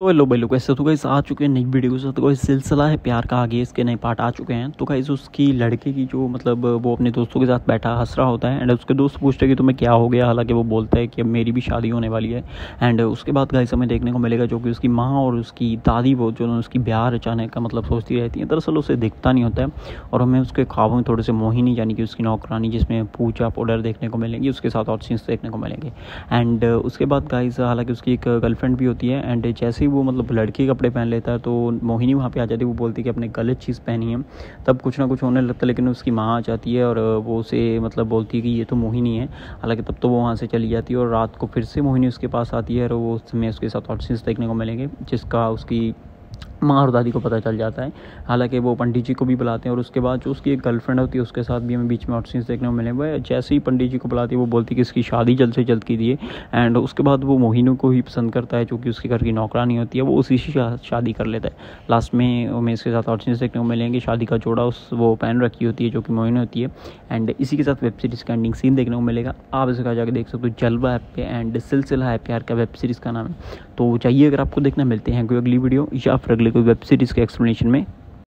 तो हेलो भाई लोग ऐसे तो गाइस आ चुके हैं नई वीडियो के साथ। तो गाइस सिलसिला है प्यार का आगे, इसके नए पार्ट आ चुके हैं। तो गाइस उसकी लड़के की जो मतलब वो अपने दोस्तों के साथ बैठा, हंस रहा होता है एंड उसके दोस्त पूछते हैं कि तुम्हें क्या हो गया? हालाँकि वो बोलता है कि अब मेरी भी शादी होने वाली है। एंड उसके बाद गाइस हमें देखने को मिलेगा जो कि उसकी माँ और उसकी दादी, वो जो उसकी ब्याह रचाने का मतलब सोचती रहती है। दरअसल उसे दिखता नहीं होता है, और हमें उसके ख्वाबों में थोड़े से मोहिनी, यानी कि उसकी नौकरानी, जिसमें पूजा पाउडर देखने को मिलेंगी, उसके साथ और सीन्स देखने को मिलेंगे। एंड उसके बाद गाइस हालाँकि उसकी एक गर्लफ्रेंड भी होती है एंड जैसे वो मतलब लड़की कपड़े पहन लेता है तो मोहिनी वहाँ पे आ जाती है, वो बोलती है कि अपने गलत चीज़ पहनी है। तब कुछ ना कुछ होने लगता है, लेकिन उसकी माँ आ जाती है और वो उसे मतलब बोलती है कि ये तो मोहिनी है। हालाँकि तब तो वो वहाँ से चली जाती है और रात को फिर से मोहिनी उसके पास आती है और वो उसमें उसके साथ और देखने को मिलेंगे, जिसका उसकी माँ दादी को पता चल जाता है। हालाँकि वो पंडित जी को भी बुलाते हैं और उसके बाद जो उसकी एक गर्लफ्रेंड होती है, उसके साथ भी हमें बीच में सीन्स देखने को मिले। हुए जैसे ही पंडित जी को बुलाती है, वो बोलती है कि इसकी शादी जल्द से जल्द कीजिए एंड उसके बाद वो मोहिनू को ही पसंद करता है, जो कि उसके घर की नौकरानी होती है, वो उसी से शादी कर लेता है। लास्ट में हमें इसके साथ और सीन्स देखने को मिलेंगे। शादी का जोड़ा उस, वो पहन रखी होती है, जो कि मोहिनी होती है। एंड इसी के साथ वेब सीरीज़ का एंडिंग सीन देखने को मिलेगा। आप इसका जाकर देख सकते हो, जलवा ऐप पे एंड सिलसिला है प्यार का वेब सीरीज़ का नाम है। तो चाहिए अगर आपको देखना मिलते हैं कोई अगली वीडियो या फिर अगले कोई वेब सीरीज़ के एक्सप्लेनेशन में